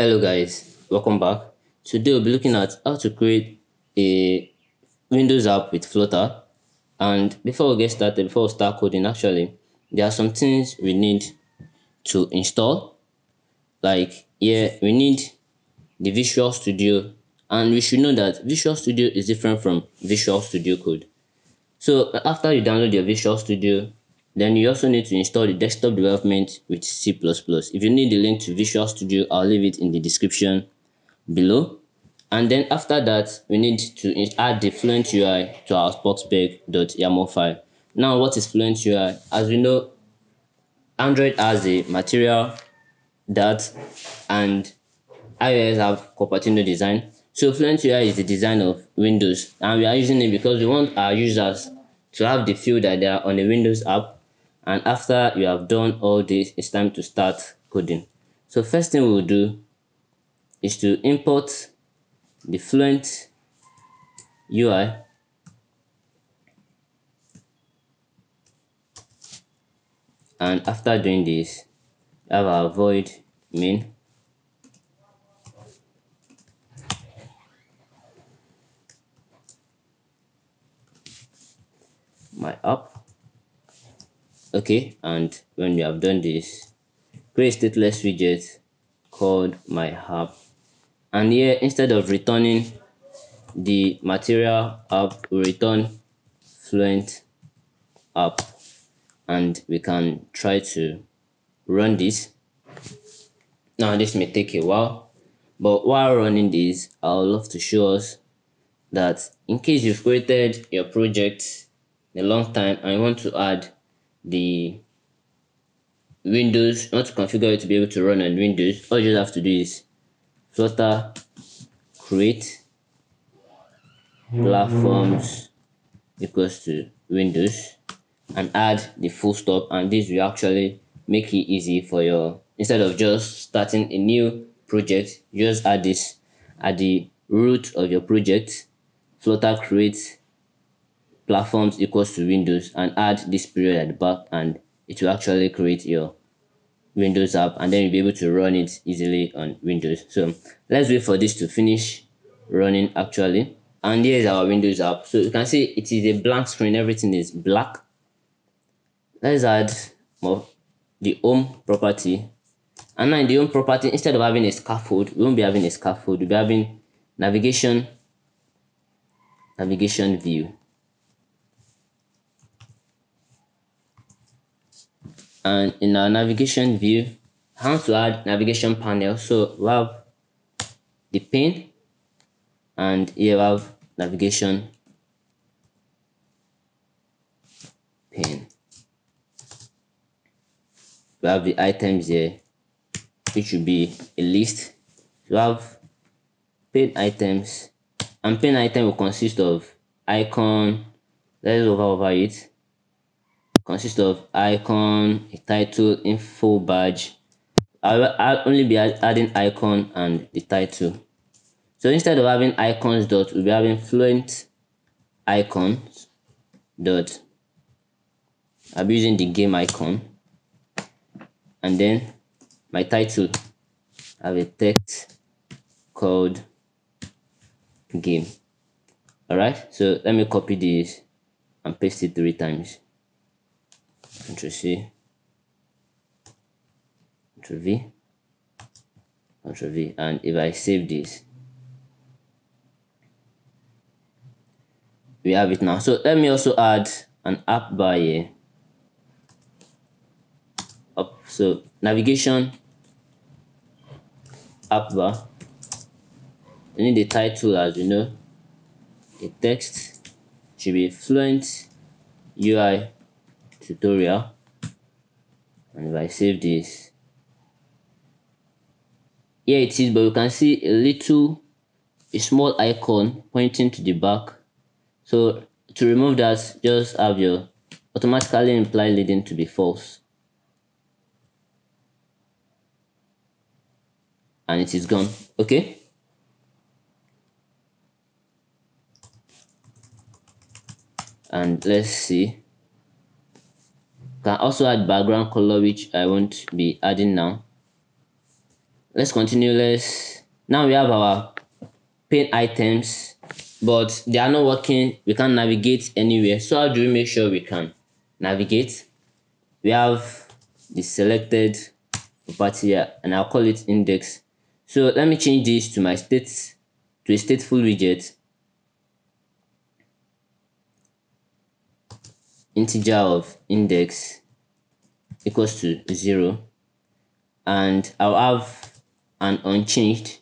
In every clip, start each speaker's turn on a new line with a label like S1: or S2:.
S1: hello guys. Welcome back. Today we'll be looking at how to create a windows app with flutter. And before we get started before we start coding actually there are some things we need to install. Like here we need the visual studio. And we should know that visual studio is different from visual studio code. So after you download your visual studio then you also need to install the desktop development with C++. If you need the link to Visual Studio, I'll leave it in the description below. And then after that, we need to add the Fluent UI to our pubspec.yaml file. Now, what is Fluent UI? As we know, Android has a material that and iOS have Cupertino design. So Fluent UI is the design of Windows and we are using it because we want our users to have the feel that they are on a Windows app and after you have done all this it's time to start coding. So first thing we'll do is to import the fluent UI and after doing this I have our void main. My app okay and when you have done this create stateless widget called my app. And here instead of returning the material app we return fluent app. And we can try to run this. Now this may take a while but while running this i would love to show us that in case you've created your project a long time and you want to add the Windows, want to configure it to be able to run on Windows, all you have to do is flutter create platforms equals to Windows and add the full stop. And this will actually make it easy for your instead of just starting a new project just add this at the root of your project flutter create platforms equals to Windows and add this period at the back and it will actually create your Windows app and then you'll be able to run it easily on Windows. So let's wait for this to finish running actually. And here's our Windows app. So you can see it is a blank screen, everything is black. Let's add more the home property. And now in the home property, instead of having a scaffold, we won't be having a scaffold, we'll be having navigation, navigation view. And in our navigation view how to add navigation panel. So we have the pane and here we have navigation pane. we have the items here which will be a list. We have pane items and pane item will consist of icon let's over over it consists of icon, a title, info badge. I'll, I'll only be adding icon and the title. So instead of having icons dot, we'll be having fluent icons dot. I'll be using the game icon. And then my title, I have a text called game. Alright, so let me copy this and paste it three times. Ctrl C, Ctrl V, Ctrl V, and if I save this, we have it now. So let me also add an app bar here. Uh, up, so navigation, app bar. I need the title as you know. The text should be fluent UI tutorial. And if I save this. Here it is but you can see a little a small icon pointing to the back. So to remove that just have your automatically imply leading to be false. And it is gone. Okay? And let's see can also add background color which I won't be adding now. Let's continue. Let's now we have our pane items but they are not working. We can't navigate anywhere. So how do we make sure we can navigate? We have the selected property here and i'll call it index. So let me change this to my states to a stateful widget. Integer of index equals to 0 and I'll have an onChanged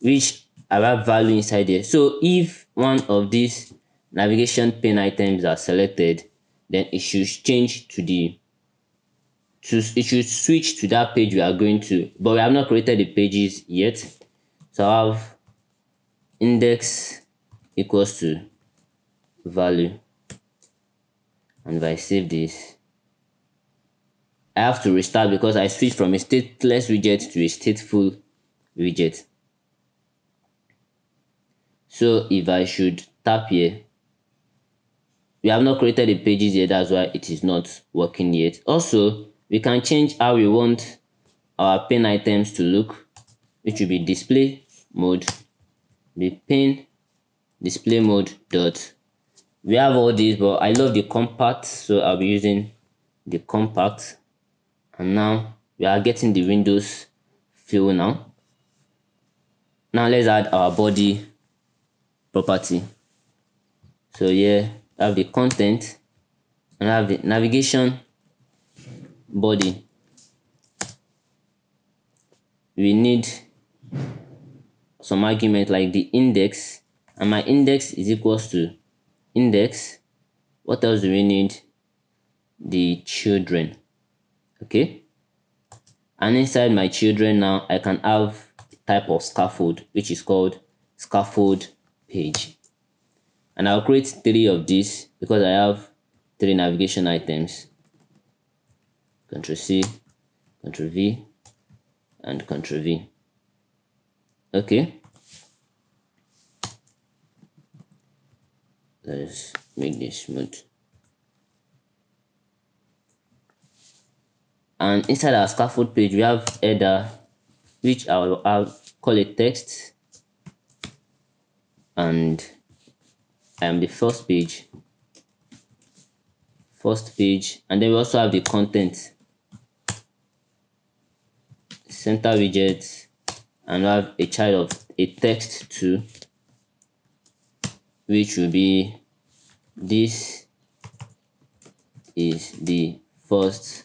S1: which I have value inside there. So if one of these navigation pane items are selected, then it should change to the to it should switch to that page we are going to, but we have not created the pages yet. So I have index equals to value and if I save this I have to restart because I switched from a stateless widget to a stateful widget. So if I should tap here we have not created the pages yet that's why it is not working yet. Also we can change how we want our pane items to look which will be display mode the pane display mode dot. We have all these but i love the compact so i'll be using the compact and now we are getting the windows feel now. Now let's add our body property. So here I have the content and I have the navigation body. We need some argument like the index and my index is equals to index. What else do we need? The children okay and inside my children now i can have type of scaffold which is called scaffold page and i'll create three of these because i have three navigation items Ctrl C, Ctrl V, and Ctrl V. Okay. Let's make this smooth. And inside our scaffold page, we have header, which I'll, I'll call it text. And I am the first page. First page. And then we also have the content center widget and we have a child of a text too which will be this is the first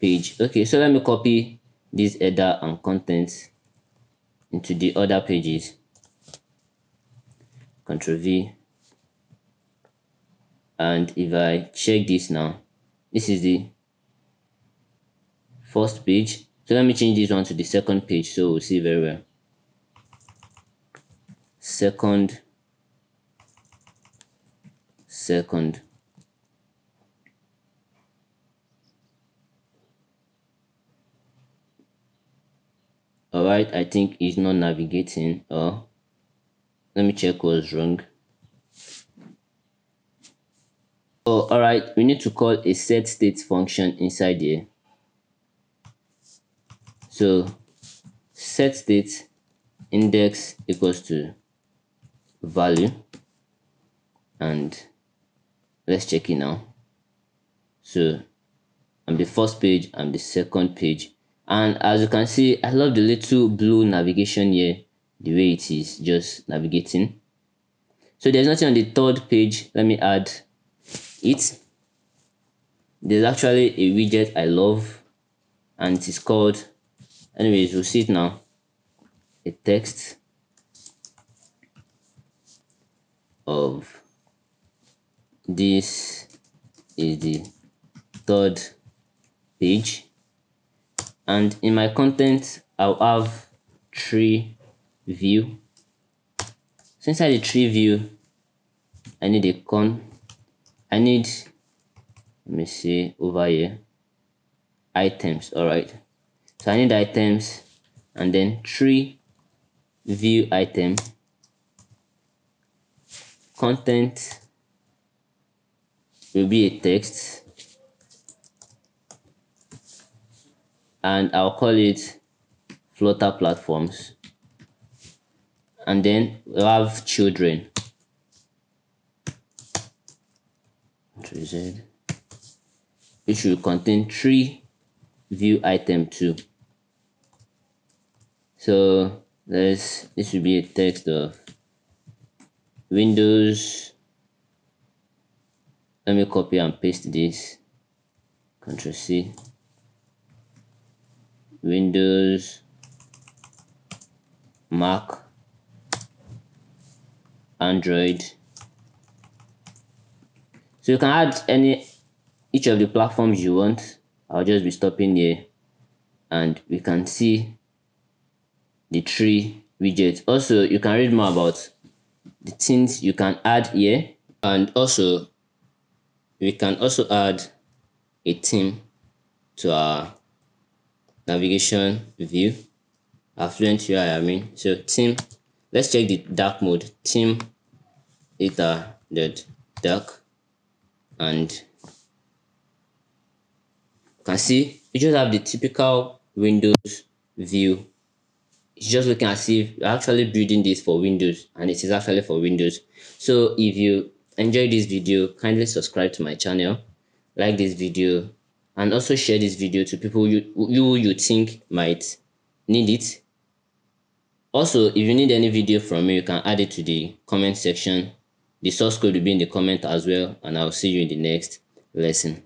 S1: page. Okay so let me copy this header and content into the other pages. Control V. And if I check this now this is the first page. So let me change this one to the second page so we'll see very well. Second, second. Alright, I think it's not navigating or let me check what's wrong. Oh, alright, we need to call a set state function inside here. So set state index equals to value and let's check it now. So I'm the first page, I'm the second page. And as you can see, I love the little blue navigation here, the way it is just navigating. So there's nothing on the third page. Let me add it. There's actually a widget I love and it is called anyways we'll see it now a text of this is the third page and in my content I'll have tree view. So inside the tree view I need a con. I need let me see over here items all right. So I need items and then tree view item. Content will be a text and I'll call it Flutter platforms. And then we have children. Which will contain tree view item too. So let's this will be a text of Windows. Let me copy and paste this. Control C. Windows, Mac, Android. So you can add any each of the platforms you want. I'll just be stopping here and we can see the three widgets. Also, you can read more about the things you can add here and also we can also add a theme to our navigation view. Affluent UI I mean. So theme let's check the dark mode. Theme dark and you can see you just have the typical Windows view. It's just looking as if you're actually building this for Windows and it is actually for Windows. So if you enjoyed this video kindly subscribe to my channel like this video and also share this video to people you you you think might need it. Also if you need any video from me you can add it to the comment section. The source code will be in the comment as well and i'll see you in the next lesson